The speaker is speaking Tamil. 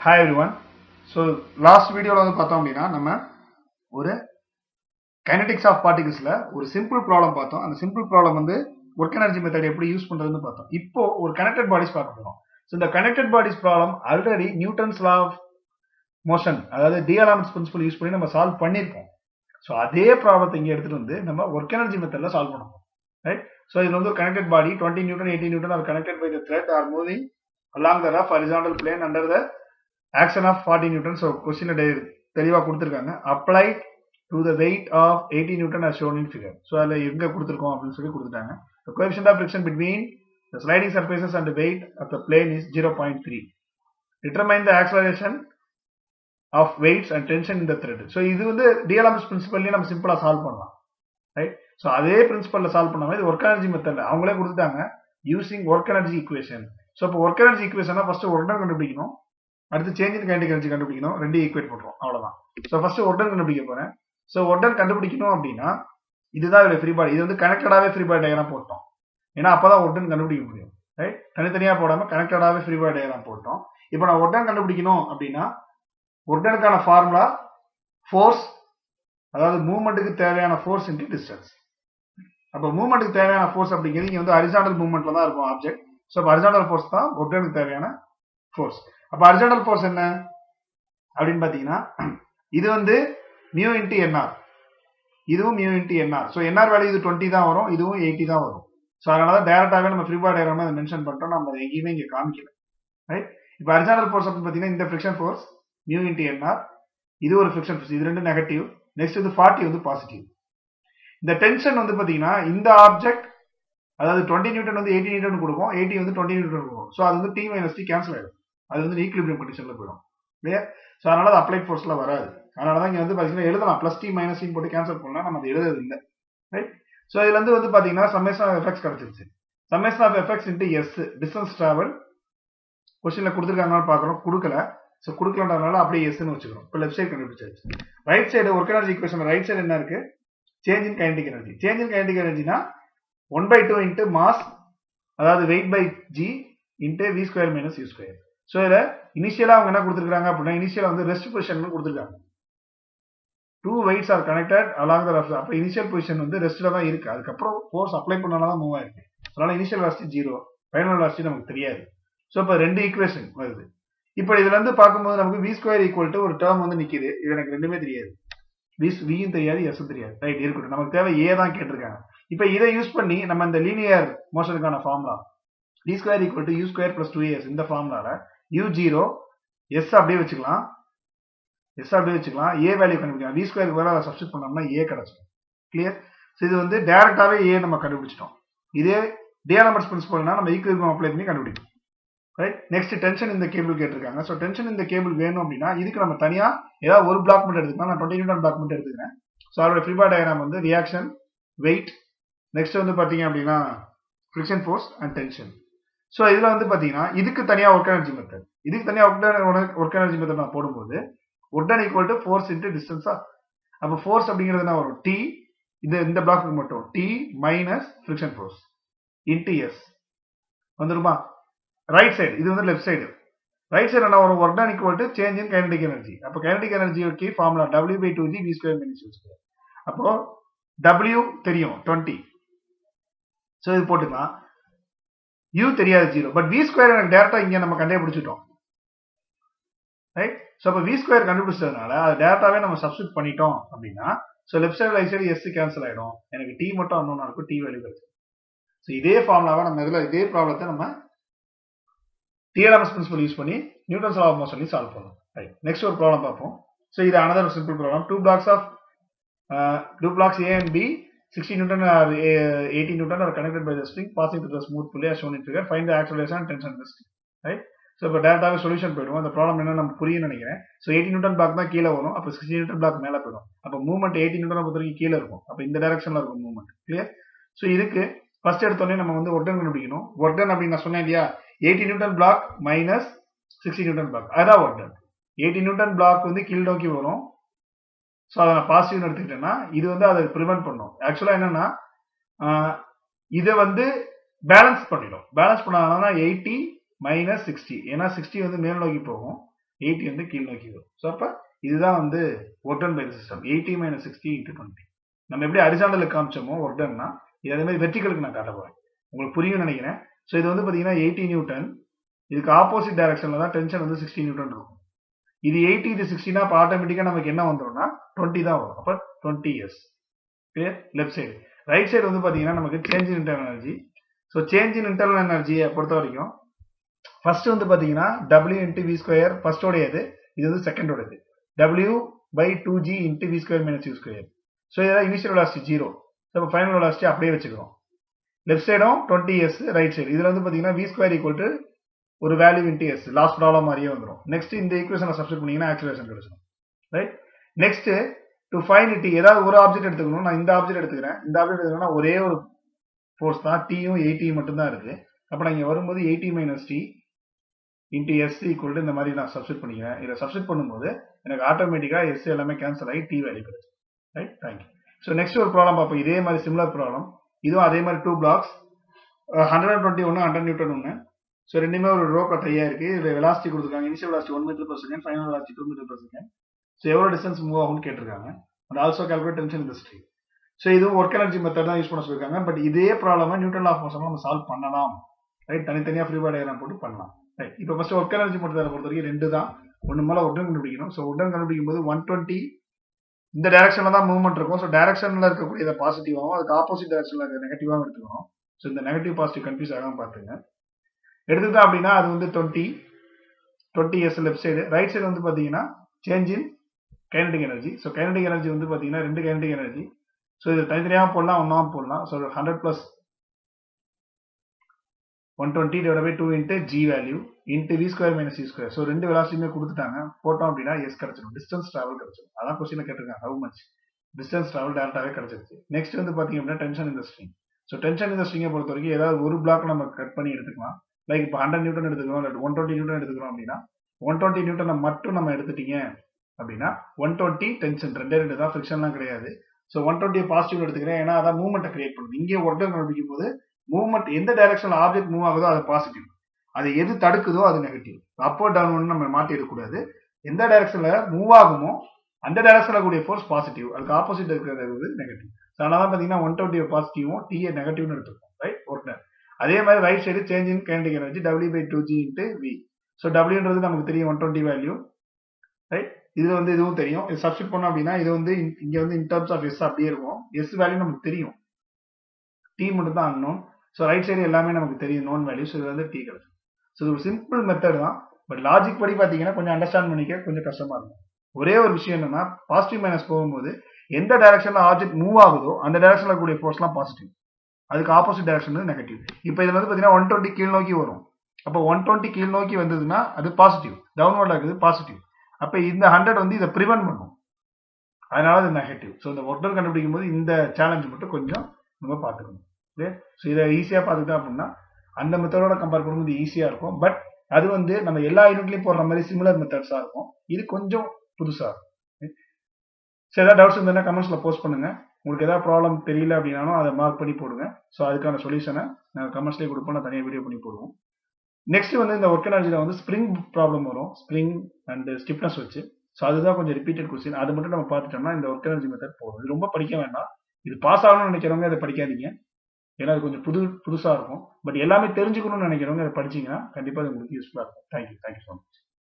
Hi everyone so last வீடியோவில் வந்து பார்த்தோம் அப்படின்னா நம்ம ஒரு கைனடிக்ஸ் ஆஃப் பார்ட்டிகல்ஸில் ஒரு சிம்பிள் ப்ராப்ளம் பார்த்தோம். அந்த சிம்பிள் ப்ராப்ளம் வந்து ஒர்க் எனர்ஜி மெத்தட் எப்படி யூஸ் பண்ணுறதுன்னு பார்த்தோம். இப்போ ஒரு கனெக்டட் பாடிஸ் பார்க்க போகிறோம் ஸோ இந்த connected bodies problem already Newton's law of motion அதாவது டிஎலாமிக்ஸ் பிரின்சிபல் யூஸ் பண்ணி நம்ம சால்வ் பண்ணியிருக்கோம். ஸோ அதே ப்ராப்ளத்தை இங்கே எடுத்துகிட்டு வந்து நம்ம ஒர்க் எனர்ஜி மெத்தடில் சால்வ் பண்ணுவோம் ரைட் ஸோ இது வந்து ஒரு connected body twenty newton eighty newton are connected by the thread are moving along the rough horizontal plane under the action of 40 newton so question தெளிவா கொடுத்திருக்காங்க applied to the weight of 80 newton as shown in figure so அதுல எங்க கொடுத்திருக்கோம் அப்படின்னு சொல்லி கொடுத்துட்டாங்க the coefficient of friction between the sliding surfaces and the weight of the plane is 0.3 determine the acceleration of weights and tension in the thread so இது வந்து டிஎல்எம்எஸ் பிரின்சிபல்லயே நம்ம சிம்பிளா சால்வ் பண்ணலாம் ரைட் ஸோ அதே பிரின்சிபல்ல சால்வ் பண்ணாம இது ஒர்க் எனர்ஜி மெத்தட்ல அவங்களே கொடுத்துட்டாங்க using work energy equation so இப்போ ஒர்க் எனர்ஜி ஈக்குவேஷனா ஃபர்ஸ்ட் ஒர்டன் கண்டுபிடிக்கணும் அடுத்து சேஞ்ச் இன் கைண்டிக் எனர்ஜி கண்டுபிடிக்கணும். ரெண்டு ஈக்குவேட் பண்றோம் அவ்வளவுதான். ஸோ ஃபர்ஸ்ட் உடன் கண்டுபிடிக்க போறேன். ஸோ உடன் கண்டுபிடிக்கணும் அப்படின்னா இதுதான் இவ்வளவு ஃப்ரீ பாடி இது வந்து கனெக்டடாவே ஃப்ரீ பாடி டயக்ராம் போட்டோம். ஏன்னா அப்பதான் ஒர்டன் கண்டுபிடிக்க முடியும். ரைட் தனித்தனியா போடாம கனெக்டடாவே ஃப்ரீ பாடி டயக்ராம் போட்டோம். இப்போ நான் ஒர்டன் கண்டுபிடிக்கணும் அப்படின்னா ஒர்டனுக்கான ஃபார்முலா ஃபோர்ஸ் அதாவது மூவ்மெண்ட்டுக்கு தேவையான ஃபோர்ஸ் இன்ட்டு டிஸ்டன்ஸ் அப்போ மூவ்மெண்ட்டுக்கு தேவையான ஃபோர்ஸ் அப்படிங்கிறது இங்க வந்து அரிசாண்டல் மூவ்மெண்ட்ல தான் இருக்கும் ஆப்ஜெக்ட் ஸோ அப்போ அரிஜாண்டல் ஃபோர்ஸ் தான் ஒர்டனுக்கு தேவையான ஃபோர்ஸ் அப்போ அரிஜாண்டல் ஃபோர்ஸ் என்ன? அப்படின்னு பார்த்தீங்கன்னா இது வந்து மியூ இன்டி என்ஆர் இதுவும் mu into NR so NR value இது டுவெண்ட்டி தான் வரும் இதுவும் எயிட்டி தான் வரும். ஸோ அதனால தான் டேரக்டாகவே நம்ம ஃப்ரீ பாடி அதை மென்ஷன் பண்ணிட்டோம். நம்ம அதை எங்கேயுமே இங்கே காமிக்கல. ரைட் இப்போ அரிஜாண்டல் ஃபோர்ஸ் அப்படின்னு பார்த்தீங்கன்னா இந்த friction force mu into NR இது ஒரு ஃபிரிக்ஷன் ஃபோர்ஸ் இது ரெண்டு நெகட்டிவ் நெக்ஸ்ட் இது ஃபார்ட்டி வந்து பாசிட்டிவ் இந்த டென்ஷன் வந்து பார்த்தீங்கன்னா இந்த ஆப்ஜெக்ட் அதாவது டுவெண்ட்டி நியூட்டன் வந்து எயிட்டி நியூட்டன் கொடுக்கும். எயிட்டி வந்து டுவெண்ட்டி நியூட்டன் கொடுக்கும். ஸோ அது வந்து டி மைனஸ் டி கேன்சல் ஆயிடும். அது வந்து ஈக்குலிபிரியம் கண்டிஷன்ல போயிடும். இல்லையா ஸோ அதனால அது அப்ளைட் ஃபோர்ஸ்ல வராது. அதனால தான் இங்க வந்து பாத்தீங்கன்னா எழுதலாம். பிளஸ் டி மைனஸ் போட்டு கேன்சல் பண்ணலாம் நம்ம அது எழுதுறது இல்லை ரைட் ஸோ இதுல இருந்து வந்து பாத்தீங்கன்னா சம்மேஷன் ஆஃப் எஃபெக்ட்ஸ் கிடைச்சிருச்சு. Summation of effects into S distance travel கொஸ்டின்ல கொடுத்துருக்காங்கன்னு பாக்குறோம் கொடுக்கல. ஸோ கொடுக்கலன்றதுனால அப்படியே எஸ்ன்னு வச்சுக்கிறோம் இப்போ லெஃப்ட் சைடு கண்டுபிடிச்சாச்சு. Right side work energy equation right side என்ன இருக்கு? Change in kinetic energy change in kinetic எனர்ஜினா one by two into mass அதாவது weight by G into V square minus U square so இதில் இனிஷியலாக அவங்க என்ன கொடுத்துருக்காங்க அப்படின்னா இனிஷியலாக வந்து ரெஸ்ட் பொசிஷன் கொடுத்துருக்காங்க. Two weights are connected along the rough அப்போ இனிஷியல் பொசிஷன் வந்து ரெஸ்ட்டில் தான் இருக்கு. அதுக்கப்புறம் ஃபோர்ஸ் அப்ளை பண்ணால தான் மூவ் ஆயிருக்கு. அதனால initial velocity zero final velocity நமக்கு தெரியாது. ஸோ இப்போ ரெண்டு ஈக்குவேஷன் வருது. இப்போ இதுல இருந்து பார்க்கும்போது நமக்கு வி ஸ்கொயர் ஈக்குவல் டு ஒரு டேர்ம் வந்து நிக்குது. இது எனக்கு ரெண்டுமே தெரியாது. விஸ் வியும் தெரியாது எஸ் தெரியாது. ரைட் இருக்கட்டும். நமக்கு தேவை ஏ தான் கேட்டிருக்காங்க. இப்போ இதை யூஸ் பண்ணி நம்ம இந்த linear மோஷனுக்கான formula T square equal to U square plus two S இந்த ஃபார்முலால யூ ஜீரோ எஸ் அப்படியே வச்சுக்கலாம். எஸ் அப்படியே வச்சுக்கலாம். ஏ வேல்யூ கண்டுபிடிக்கலாம். வி ஸ்கொயர் வேலை சப்ஸ்டிட் பண்ணோம்னா ஏ கிடைச்சிடும். கிளியர் ஸோ இது வந்து டேரக்டாவே ஏ நம்ம கண்டுபிடிச்சிட்டோம். இதே டிஆர்எம்எஸ் பிரின்சிபல்னா நம்ம ஈக்குவல் அப்ளை பண்ணி கண்டுபிடிக்கும் ரைட் நெக்ஸ்ட் டென்ஷன் இந்த கேபிள் கேட்டிருக்காங்க. ஸோ டென்ஷன் இந்த கேபிள் வேணும் அப்படின்னா இதுக்கு நம்ம தனியாக ஏதாவது ஒரு பிளாக் மட்டும் எடுத்துக்கலாம். நான் டுவெண்ட்டி நியூட்டன் பிளாக் மட்டும் எடுத்துக்கிறேன். ஸோ அதோட ஃப்ரீபா டயக்ராம் வந்து ரியாக்ஷன் வெயிட் நெக்ஸ்ட் வந்து பார்த்தீங்க அப்படின்னா friction force and tension so இதுல வந்து பாத்தீங்கன்னா இதுக்கு தனியா ஒர்க் எனர்ஜி மெத்தட் இதுக்கு தனியா ஒர்க் எனர்ஜி மெத்தட் நான் போடும்போது work done equal to force into டிஸ்டன்ஸா அப்போ ஃபோர்ஸ் அப்படிங்கிறது என்ன வரும்? டி இந்த இந்த பிளாக்கு மட்டும். T minus friction force into S வந்துருமா? ரைட் சைடு இது வந்து லெஃப்ட் சைடு ரைட் சைடு என்ன வரும்? Work done equal to change in kinetic energy அப்போ kinetic energy formula W by two G V square minus U square அப்போ டபிள்யூ தெரியும் டுவெண்ட்டி ஸோ இது போட்டுக்கலாம். யூ தெரியாது ஜீரோ பட் வி ஸ்கொயர் எனக்கு டேரக்டா இங்க நம்ம கண்டுபிடிச்சிட்டோம். ரைட் ஸோ அப்போ வி ஸ்கொயர் கண்டுபிடிச்சதுனால அது டேரக்டாவே நம்ம சப்ஸ்டியூட் பண்ணிட்டோம் அப்படின்னா ஸோ லெஃப்ட் சைடில் ரைட் சைடு எஸ் கேன்சல் ஆயிடும். எனக்கு டி மட்டும் அன்னோன் இருக்கும் டி வேல்யூ கிடைக்கும். ஸோ இதே ஃபார்முலாவை நம்ம இதில் இதே ப்ராப்ளத்தை நம்ம டிஎல்எம்எஸ் பிரின்சிபல் யூஸ் பண்ணி Newton's law of motion solve பண்ணலாம். ரைட் நெக்ஸ்ட் ஒரு ப்ராப்ளம் பார்ப்போம். ஸோ இது another simple problem two blocks of two blocks A and B 60 Newton uh, or 80 uh, Newton are connected by the string passing through the smooth pulley as shown in figure. Find the acceleration and tension so இப்போ டேரக்டாகவே சொல்யூஷன் போயிடும் அந்த ப்ராப்ளம் என்ன நம்ம புரியும் நினைக்கிறேன். ஸோ எயிட்டி நியூட்டன் பிளாக் தான் கீழே வரும். அப்போ சிக்ஸ்டி நியூட்டன் பிளாக் மேலே போயிடும். அப்போ மூவ்மெண்ட் எயிட்டி நியூட்டன் பொறுத்த வரைக்கும் கீழே இருக்கும். அப்போ இந்த டைரக்ஷனில் இருக்கும் மூவ்மெண்ட் கிளியர் ஸோ இதுக்கு ஃபர்ஸ்ட் எடுத்தோடனே நம்ம வந்து ஒர்டன் கண்டுபிடிக்கணும். ஒர்டன் அப்படின்னு நான் சொன்னேன் இல்லையா? Eighty newton block minus sixty newton block அதான் ஒர்டன் எயிட்டி நியூட்டன் பிளாக் வந்து கீழ் நோக்கி வரும். ஸோ அதை நான் பாசிட்டிவ்னு எடுத்துக்கிட்டேன்னா இது வந்து அதை ப்ரிவென்ட் பண்ணும். ஆக்சுவலாக என்னன்னா இதை வந்து பேலன்ஸ் பண்ணிடும். பேலன்ஸ் பண்ணாதான் எயிட்டி மைனஸ் சிக்ஸ்டி ஏன்னா சிக்ஸ்டி வந்து மேல் நோக்கி போகும். எயிட்டி வந்து கீழ் நோக்கி வரும். ஸோ அப்போ இதுதான் வந்து work done done by system eighty minus sixty into twenty நம்ம எப்படி அரிசாண்டலுக்கு காமிச்சோமோ ஒர்டன்னா இது அதே மாதிரி வெர்டிகலுக்கு நான் காட்ட போகிறேன் உங்களுக்கு புரியும் நினைக்கிறேன். ஸோ இது வந்து பார்த்தீங்கன்னா எயிட்டி நியூட்டன் இதுக்கு ஆப்போசிட் டைரக்ஷனில் தான் டென்ஷன் வந்து சிக்ஸ்டி நியூட்டன் இருக்கும். இது எயிட்டி இது சிக்ஸ்டினா இப்போ ஆட்டோமேட்டிக்காக நமக்கு என்ன வந்துடும்னா டுவெண்ட்டி தான் வரும். அப்போ twenty years clear left side right side வந்து பார்த்தீங்கன்னா நமக்கு change in internal energy so change in internal எனர்ஜியை பொறுத்த வரைக்கும் ஃபர்ஸ்ட் வந்து பார்த்தீங்கன்னா டபிள்யூ இன்ட்டு வி ஸ்கொயர் ஃபர்ஸ்டோடையது இது வந்து செகண்டோடது W by two G into V square minus U square so இதெல்லாம் initial velocity zero so final velocity அப்படியே வச்சுக்கிறோம். லெஃப்ட் சைடும் டுவெண்ட்டி எஸ் ரைட் சைடு இதில் வந்து பார்த்தீங்கன்னா வி ஸ்கொயர் ஈக்குவல் டு ஒரு value into S last problem மாதிரியே வந்துடும் நெக்ஸ்ட் இந்த ஈக்குவேஷனை சப்ஸ்ட் பண்ணீங்கன்னா ஆக்சிலேஷன் கிடைச்சிடும் right next to find T ஏதாவது ஒரு ஆப்ஜெக்ட் எடுத்துக்கணும். நான் இந்த ஆப்ஜெக்ட் எடுத்துக்கிறேன். இந்த ஆப்ஜெக்ட் எடுத்துக்கணும்னா ஒரே ஒரு ஃபோர்ஸ் தான். டியும் எயிட்டியும் மட்டும்தான் இருக்கு. அப்போ நான் இங்கே வரும்போது eighty minus T into S equal இந்த மாதிரி நான் சப்ஸ்ட் பண்ணிக்கிறேன். இதை சப்ஸ்ட் பண்ணும்போது எனக்கு ஆட்டோமேட்டிக்காக எஸ் எல்லாமே கேன்சல் ஆகி டி வேல்யூ கிடைச்சு right thank you so next ஒரு ப்ராப்ளம் பார்ப்போம். இதே மாதிரி சிமிலர் ப்ராப்ளம் இதுவும் அதே மாதிரி two blocks hundred and twenty ஒன்று ஹண்ட்ரட் நியூட்டன் ஒன்று ஸோ ரெண்டுமே ஒரு ரோ கட்டையா இருக்கு. இதில் வெலாசிட்டி கொடுத்துருக்காங்க. Initial velocity one meter per second final velocity two meter per second so எவ்வளோ டிஸ்டன்ஸ் மூவ் ஆகும்னு கேட்டிருக்காங்க. அண்ட் ஆல்சோ கால்குலேட் டென்ஷன் இந்த ஸ்ட்ரீம் ஸோ இதுவும் ஒர்க் எனர்ஜி மெத்தட் தான் யூஸ் பண்ண சொல்லியிருக்காங்க. பட் இதே ப்ராப்ளமா நியூட்டன் ஆஃப் மோஷன் நம்ம சால்வ் பண்ணலாம். ரைட் தனித்தனியாக ஃப்ரீ பாடி போட்டு பண்ணலாம். ரைட் இப்போ ஃபர்ஸ்ட் ஒர்க் எனர்ஜி மெத்தட் பொறுத்த வரைக்கும் ரெண்டு தான். ஒன்று மேலே உடன் கண்டுபிடிக்கணும். ஸோ உடன் கண்டுபிடிக்கும் போது ஒன் டுவெண்ட்டி இந்த டேரக்ஷனில் தான் மூவ்மெண்ட் இருக்கும். ஸோ டேரக்ஷனில் இருக்கக்கூடிய பாசிட்டிவாகவும் அதுக்கு ஆப்போசிட் டேரக்ஷனில் இருக்க நெகட்டிவாகவும் எடுத்துக்கணும். ஸோ இந்த நெகட்டிவ் பாசிட்டிவ் கன்ஃபியூஸ் ஆகாமல் பார்த்துங்க. எடுத்துட்டோம் அப்படின்னா அது வந்து twenty twenty years left side right side வந்து பார்த்தீங்கன்னா change in kinetic energy so kinetic energy வந்து பார்த்தீங்கன்னா ரெண்டு கைனடிக் எனர்ஜி ஸோ இது தனித்தனியாக போடலாம் ஒன்றாவும் போடலாம். So hundred plus one twenty divide by two into G value into V square minus C square so ரெண்டு வெலாசிட்டியுமே கொடுத்துட்டாங்க. போட்டோம் அப்படின்னா எஸ் கிடச்சிடும். டிஸ்டன்ஸ் ட்ராவல் கிடச்சிடும். அதான் கொஸ்டின் கேட்டிருக்காங்க. ஹவு மச் டிஸ்டன்ஸ் ட்ராவல் டேரக்டாகவே கிடைச்சிருச்சு. நெக்ஸ்ட் வந்து பார்த்தீங்க அப்படின்னா டென்ஷன் இந்த ஸ்ட்ரிங் ஸோ டென்ஷன் இந்த ஸ்ட்ரிங்கை பொறுத்த வரைக்கும் ஏதாவது ஒரு பிளாக் நம்ம கட் பண்ணி எடுத்துக்கலாம். லைக் இப்போ ஹண்ட்ரட் நியூட்டன் எடுத்துக்கிறோம் இல்லை ஒன் டுவெண்ட்டி நியூட்டன் எடுத்துக்கிறோம் அப்படின்னா ஒன் டுவெண்ட்டி நியூட்டனை மட்டும் நம்ம எடுத்துட்டீங்க அப்படின்னா ஒன் டுவெண்ட்டி டென்ஷன் ரெண்டே ரெண்டு தான் ஃபிக்ஷன்லாம் கிடையாது. ஸோ ஒன் டுவெண்ட்டி பாசிட்டிவ் எடுத்துக்கிறேன். ஏன்னா அதான் மூவ்மெண்ட்டை கிரியேட் பண்ணுது. இங்கே ஒர்க் கண்டுபிடிக்கும் போது மூவ்மெண்ட் எந்த டைரக்ஷனில் ஆப்ஜெக்ட் மூவ் ஆகுதோ அது பாசிட்டிவ் அது எது தடுக்குதோ அது நெகட்டிவ் அப்போ டவுன் நம்ம மாற்றி எடுக்கக்கூடாது. எந்த டைரக்ஷனில் மூவ் ஆகுமோ அந்த டைரக்ஷனில் கூடிய ஃபோர்ஸ் பாசிட்டிவ் அதுக்கு ஆப்போசிட் இருக்கிறது நெகட்டிவ் ஸோ அதனால தான் பார்த்தீங்கன்னா ஒன் டுவெண்ட்டி பாசிட்டிவும் டிஏ நெகட்டிவ்னு எடுத்துருக்கோம் ரைட் ஒர்க் அதே மாதிரி right side change in kinetic energy W by two G into V so டபிள்யூன்றது நமக்கு தெரியும் ஒன் டுவெண்ட்டி வேல்யூ ரைட் இது வந்து இதுவும் தெரியும். இது சப்ஸ்டிட் பண்ணோம் அப்படின்னா இது வந்து இங்க வந்து இன் டர்ம்ஸ் ஆஃப் எஸ் அப்படியே இருக்கும். எஸ் வேல்யூ நமக்கு தெரியும். டி மட்டும் தான் அன்னோன் ஸோ ரைட் சைடு எல்லாமே நமக்கு தெரியும் நோன் வேல்யூ ஸோ இது வந்து டி கிடைக்கும் ஸோ இது ஒரு சிம்பிள் மெத்தட் தான். பட் லாஜிக் படி பார்த்தீங்கன்னா கொஞ்சம் அண்டர்ஸ்டாண்ட் பண்ணிக்க கொஞ்சம் கஷ்டமா இருக்கும். ஒரே ஒரு விஷயம் என்னன்னா பாசிட்டிவ் மைனஸ் போகும்போது எந்த டைரக்ஷன்ல ஆப்ஜெக்ட் மூவ் ஆகுதோ அந்த டைரக்ஷன்ல கூடிய ஃபோர்ஸ்லாம் பாசிட்டிவ் அதுக்கு ஆப்போசிட் டைரக்ஷன் வந்து நெகட்டிவ் இப்போ இதுல வந்து பார்த்தீங்கன்னா ஒன் டுவெண்ட்டி கீழ் நோக்கி வரும். அப்போ ஒன் டுவெண்ட்டி கீழ் நோக்கி வந்ததுன்னா அது பாசிட்டிவ் டவுன்வர்ட் இருக்குது பாசிட்டிவ் அப்போ இந்த ஹண்ட்ரட் வந்து இதை ப்ரிவென்ட் பண்ணும். அதனால அது நெகட்டிவ் ஸோ இந்த ஒர்டர் கண்டுபிடிக்கும் போது இந்த சேலஞ்ச் மட்டும் கொஞ்சம் நம்ம பார்த்துக்கணும். ஓகே ஸோ இதை ஈஸியாக பார்த்துக்கிட்டோம் அப்படின்னா அந்த மெத்தடோட கம்பேர் பண்ணும்போது ஈஸியாக இருக்கும். பட் அது வந்து நம்ம எல்லா யூனிட்லையும் போடுற மாதிரி சிமிலர் மெத்தட்ஸாக இருக்கும். இது கொஞ்சம் புதுசாக இருக்கும். சரி ஏதாவது டவுட்ஸ் இருந்ததுன்னா கமெண்ட்ஸில் போஸ்ட் பண்ணுங்கள் உங்களுக்கு ஏதாவது ப்ராப்ளம் தெரியல அப்படின்னாலும் அதை மார்க் பண்ணி போடுங்க. ஸோ அதுக்கான சொல்யூஷனை நாங்கள் கமெண்ட்ஸ்லேயே கொடுப்போம். நான் தனியாக வீடியோ பண்ணி போடுவோம். நெக்ஸ்ட் வந்து இந்த ஒர்க் எனர்ஜியில் வந்து ஸ்ப்ரிங் ப்ராப்ளம் வரும். ஸ்ப்ரிங் அண்ட் ஸ்டிப்னஸ் வச்சு. ஸோ அதுதான் கொஞ்சம் ரிப்பீட்டட் கொஸ்டின் அது மட்டும் நம்ம பார்த்துட்டோம்னா இந்த ஒர்க் எனர்ஜி மெத்தட் போதும். இது ரொம்ப படிக்க வேண்டாம். இது பாஸ் ஆகணும்னு நினைக்கிறவங்க அதை படிக்காதீங்க. ஏன்னா அது கொஞ்சம் புது புதுசாக இருக்கும். பட் எல்லாமே தெரிஞ்சுக்கணும்னு நினைக்கிறவங்க அதை படிச்சீங்கன்னா கண்டிப்பாக அது உங்களுக்கு யூஸ்ஃபுல்லாக இருக்கும். Thank you thank you so much